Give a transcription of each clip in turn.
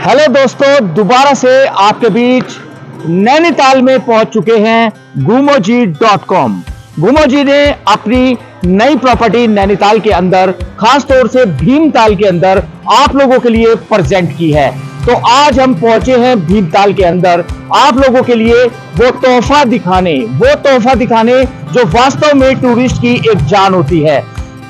Hello दोस्तों, दोबारा से आपके बीच नैनीताल में पहुँच चुके हैं गुमोजी डॉट कॉम। गुमोजी ने अपनी नई प्रॉपर्टी नैनीताल के अंदर खास तौर से भीमताल के अंदर, आप लोगों के लिए प्रेजेंट की है। तो आज हम पहुँचे हैं भीमताल के अंदर। आप लोगों के लिए वो तोहफा दिखाने, वो तोहफा दिखाने जो वास्तव में टूरिस्ट की एक जान होती है।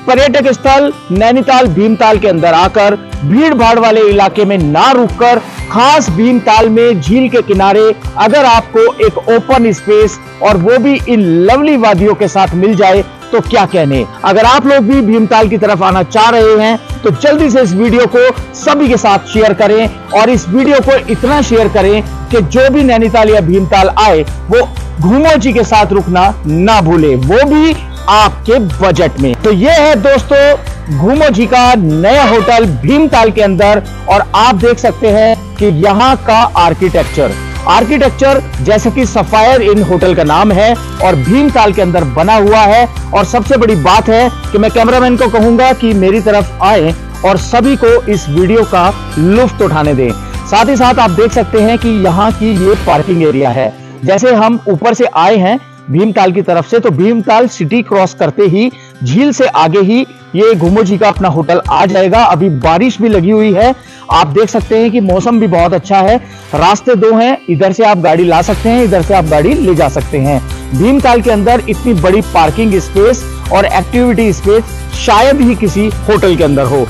पर्यटक स्थल नैनीताल भीमताल के अंदर आकर भीड़ भाड़ वाले इलाके में ना रुककर खास भीमताल में झील के किनारे अगर आपको एक ओपन स्पेस और वो भी इन लवली वादियों के साथ मिल जाए तो क्या कहने? अगर आप लोग भी भीमताल की तरफ़ आना चाह रहे हैं तो जल्दी से इस वीडियो को सभी के साथ शेयर करें और इस वीडियो को इतना शेयर करें कि जो भी नैनीताल या भीमताल आए, वो घूमो जी के साथ रुकना ना भूले। वो भी आपके बजट में। तो ये है दोस्तों, घूमो जी का नया होटल भीमताल के अंदर और आप देख सकते हैं कि यहाँ का आर्किटेक्चर आर्किटेक्चर जैसे कि सफायर इन होटल का नाम है और भीमताल के अंदर बना हुआ है। और सबसे बड़ी बात है कि मैं कैमरामैन को कहूँगा कि मेरी तरफ़ आए और सभी को इस वीडियो का लुफ्त उठाने दें। साथ ही साथ आप देख सकते हैं कि यहाँ की ये पार्किंग एरिया है। जैसे हम ऊपर से आए हैं भीमताल की तरफ़ से तो भीमताल सिटी क्रॉस करते ही झील से आगे ही ये घुमो जी का अपना होटल आ जाएगा। अभी बारिश भी लगी हुई है। आप देख सकते हैं कि मौसम भी बहुत अच्छा है। रास्ते दो हैं, इधर से आप गाड़ी ला सकते हैं, इधर से आप गाड़ी ले जा सकते हैं। भीमताल के अंदर इतनी बड़ी पार्किंग स्पेस और एक्टिविटी स्पेस शायद ही किसी होटल के अंदर हो।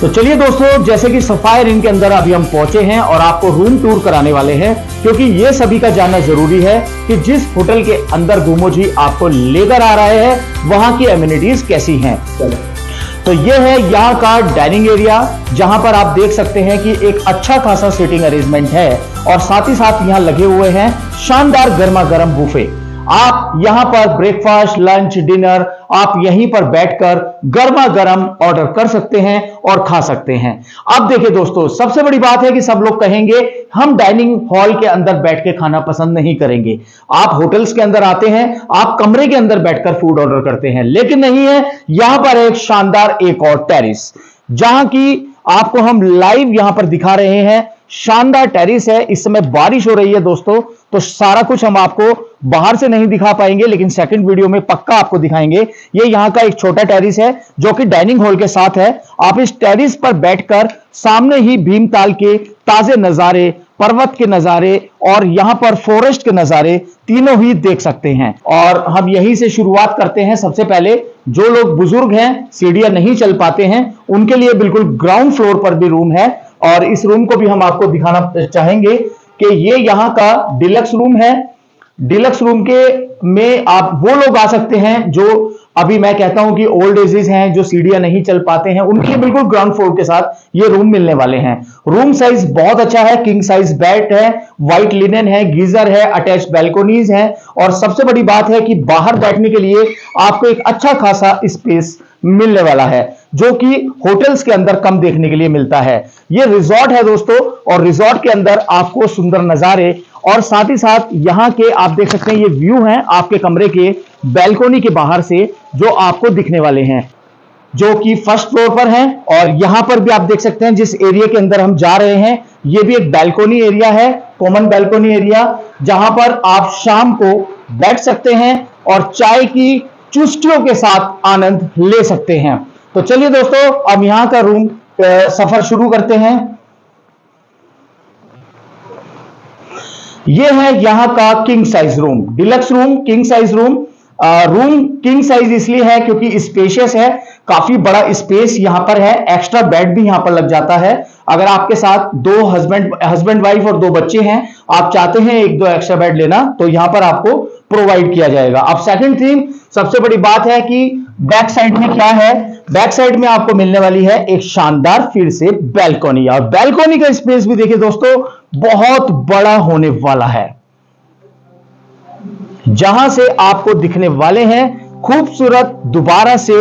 तो चलिए दोस्तों, जैसे कि सफायर इनके अंदर अभी हम पहुँचे हैं और आपको रूम टूर कराने वाले हैं, क्योंकि ये सभी का जानना ज़रूरी है कि जिस होटल के अंदर घूमो जी आपको लेकर आ रहे हैं, वहाँ की एम्यूनिटीज कैसी हैं। तो ये है यहाँ का डाइनिंग एरिया जहाँ पर आप देख सकते हैं कि एक अच्छा खासा सीटिंग अरेंजमेंट है और साथ ही साथ यहाँ लगे हुए हैं शानदार गर्मा गर्म बुफे आप यहाँ पर ब्रेकफास्ट लंच डिनर आप यहीं पर बैठकर गर्मा गर्म ऑर्डर कर सकते हैं और खा सकते हैं। अब देखिए दोस्तों, सबसे बड़ी बात है कि सब लोग कहेंगे, हम डाइनिंग हॉल के अंदर बैठ के खाना पसंद नहीं करेंगे। आप होटल्स के अंदर आते हैं, आप कमरे के अंदर बैठकर फ़ूड ऑर्डर करते हैं। लेकिन नहीं है, यहाँ पर एक शानदार एक और टेरिस जहाँ की आपको हम लाइव यहाँ पर दिखा रहे हैं शानदार टेरिस है। इस समय बारिश हो रही है दोस्तों तो सारा कुछ हम आपको बाहर से नहीं दिखा पाएँगे, लेकिन सेकंड वीडियो में पक्का आपको दिखाएँगे। ये यहाँ का एक छोटा टेरिस है, जो कि डाइनिंग हॉल के साथ है। आप इस टेरिस पर बैठकर सामने ही भीमताल के ताजे नजारे, पर्वत के नजारे और यहाँ पर फॉरेस्ट के नजारे तीनों ही देख सकते हैं। और हम यहीं से शुरुआत करते हैं। सबसे पहले जो लोग बुज़ुर्ग हैं, सीढ़ियाँ नहीं चल पाते हैं, उनके लिए बिल्कुल ग्राउंड फ्लोर पर भी रूम है। और इस रूम को भी हम आपको दिखाना चाहेंगे कि ये यहाँ का डिलक्स रूम है। डिलक्स रूम के में आप वो लोग आ सकते हैं जो अभी मैं कहता हूँ कि ओल्ड एजेस हैं, जो सीढ़ियाँ नहीं चल पाते हैं, उनके लिए बिल्कुल ग्राउंड फ्लोर के साथ ये रूम मिलने वाले हैं। रूम साइज़ बहुत अच्छा है किंग साइज़ बेड है व्हाइट लिनन है गीजर है अटैच बैल्कोनीज है और सबसे बड़ी बात है कि बाहर बैठने के लिए आपको एक अच्छा खासा स्पेस मिलने वाला है। जो कि होटल्स के अंदर कम देखने के लिए मिलता है। ये रिजॉर्ट है दोस्तों, और रिजॉर्ट के अंदर आपको सुंदर नजारे, और साथ ही साथ यहाँ के आप देख सकते हैं, ये व्यू है आपके कमरे के बैल्कोनी के बाहर से, जो आपको दिखने वाले हैं, जो कि फ़र्स्ट फ्लोर पर है, और यहाँ पर भी आप देख सकते हैं, जिस एरिया के अंदर हम जा रहे हैं, ये भी एक बैल्कोनी एरिया है कॉमन बैल्कोनी एरिया जहाँ पर आप शाम को बैठ सकते हैं, और चाय की चुस्टियों के साथ आनंद ले सकते हैं। तो चलिए दोस्तों, अब यहाँ का रूम सफ़र शुरू करते हैं। ये है यहाँ का king size room deluxe room king size room room king size इसलिए है क्योंकि स्पेशियस है, काफ़ी बड़ा स्पेस यहाँ पर है एक्स्ट्रा बेड भी यहाँ पर लग जाता है। अगर आपके साथ दो हस्बैंड हस्बैंड वाइफ और दो बच्चे हैं, आप चाहते हैं एक दो एक्स्ट्रा बेड लेना तो यहाँ पर आपको प्रोवाइड किया जाएगा। अब सेकंड थिंग सबसे बड़ी बात है कि बैक साइड में क्या है? बैक साइड में आपको मिलने वाली है एक शानदार फिर से बैल्कोनी और बैल्कोनी का स्पेस भी देखिए दोस्तों, बहुत बड़ा होने वाला है। जहाँ से आपको दिखने वाले हैं खूबसूरत दोबारा से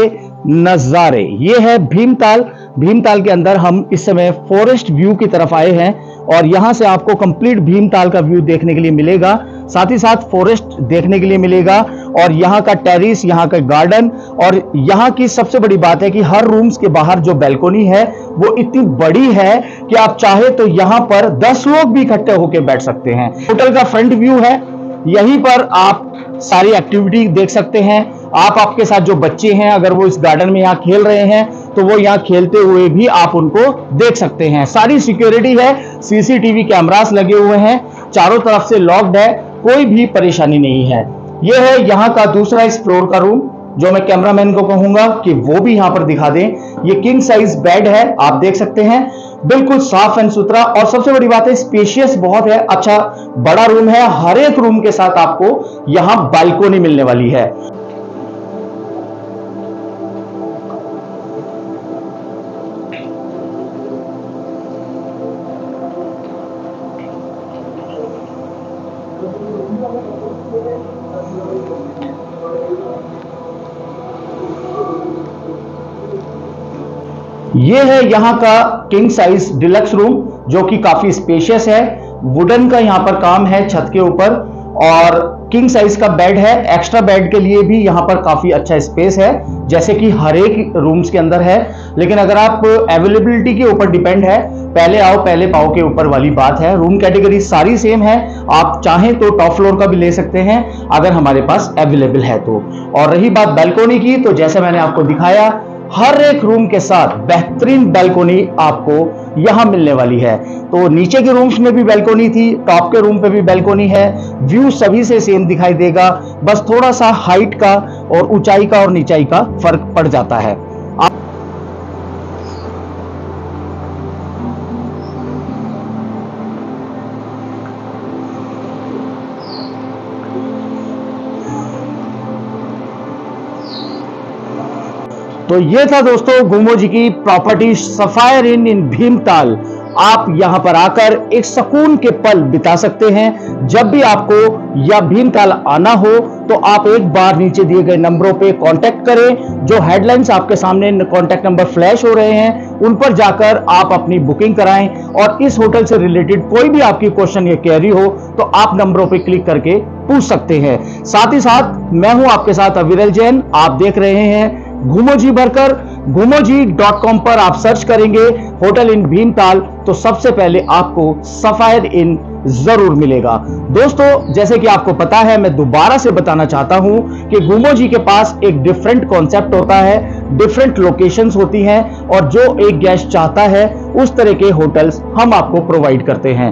नजारे। ये है भीमताल। भीमताल के अंदर हम इस समय फॉरेस्ट व्यू की तरफ़ आए हैं और यहाँ से आपको कंप्लीट भीमताल का व्यू देखने के लिए मिलेगा। साथ ही साथ फॉरेस्ट देखने के लिए मिलेगा और यहाँ का टेरिस यहाँ का गार्डन और यहाँ की सबसे बड़ी बात है कि हर रूम्स के बाहर जो बैल्कोनी है, वो इतनी बड़ी है कि आप चाहे तो यहाँ पर 10 लोग भी इकट्ठे होकर बैठ सकते हैं। होटल का फ्रंट व्यू है, यहीं पर आप सारी एक्टिविटी देख सकते हैं। आप आपके साथ जो बच्चे हैं, अगर वो इस गार्डन में यहाँ खेल रहे हैं तो वो यहाँ खेलते हुए भी आप उनको देख सकते हैं। सारी सिक्योरिटी है सीसीटीवी कैमरास लगे हुए हैं, चारों तरफ़ से लॉक्ड है। कोई भी परेशानी नहीं है। यह है यहाँ का दूसरा इस फ्लोर का रूम जो मैं कैमरामैन को कहूँगा कि वो भी यहाँ पर दिखा दें। ये किंग साइज़ बेड है, आप देख सकते हैं। बिल्कुल साफ़ एंड सुथरा, और सबसे बड़ी बात है स्पेशियस बहुत है। अच्छा बड़ा रूम है, हर एक रूम के साथ आपको यहाँ बालकोनी मिलने वाली है। ये है यहाँ का किंग साइज़ डिलक्स रूम जो कि काफ़ी स्पेशियस है। वुडन का यहाँ पर काम है छत के ऊपर, और किंग साइज़ का बेड है। एक्स्ट्रा बेड के लिए भी यहाँ पर काफ़ी अच्छा स्पेस है, जैसे कि हर एक रूम्स के अंदर है। लेकिन अगर आप अवेलेबिलिटी के ऊपर डिपेंड है, पहले आओ, पहले पाओ के ऊपर वाली बात है। रूम कैटेगरी सारी सेम है। आप चाहें तो टॉप फ्लोर का भी ले सकते हैं, अगर हमारे पास अवेलेबल है तो। और रही बात बैल्कोनी की तो जैसे मैंने आपको दिखाया, हर एक रूम के साथ बेहतरीन बैल्कोनी आपको यहाँ मिलने वाली है। तो नीचे के रूम्स में भी बैल्कोनी थी टॉप के रूम पे भी बैल्कोनी है। व्यू सभी से सेम दिखाई देगा। बस थोड़ा सा हाइट का और ऊंचाई का और नीचाई का फ़र्क पड़ जाता है। तो ये था दोस्तों गुमो जी की property Sapphire Inn in Bhimtal. आप यहाँ पर आकर एक सुकून के पल बिता सकते हैं। जब भी आपको या भीमताल आना हो तो आप एक बार नीचे दिए गए नंबरों पे कांटेक्ट करें। जो हेडलाइंस आपके सामने कांटेक्ट नंबर फ्लैश हो रहे हैं, उन पर जाकर आप अपनी बुकिंग कराएँ। और इस होटल से रिलेटेड कोई भी आपकी क्वेश्चन या क्वेरी हो तो आप नंबरों पे क्लिक करके पूछ सकते हैं। साथ ही साथ, मैं हूँ आपके साथ अविरल जैन। आप देख रहे हैं घूमोजी भरकर घूमोजी डॉट कॉम पर आप सर्च करेंगे होटल इन भीमताल तो सबसे पहले आपको सफायर इन ज़रूर मिलेगा। दोस्तों, जैसे कि आपको पता है, मैं दोबारा से बताना चाहता हूँ कि घूमोजी के पास एक डिफरेंट कॉन्सेप्ट होता है डिफरेंट लोकेशंस होती हैं, और जो एक गेस्ट चाहता है, उस तरह के होटल्स हम आपको प्रोवाइड करते हैं।